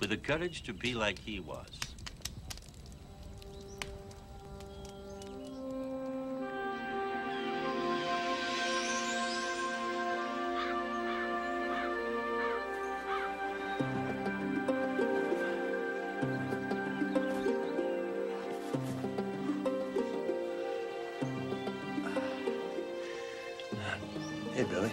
with the courage to be like he was. Hey, Billy.